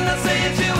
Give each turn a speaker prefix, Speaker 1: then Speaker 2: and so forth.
Speaker 1: and I'll say it to you.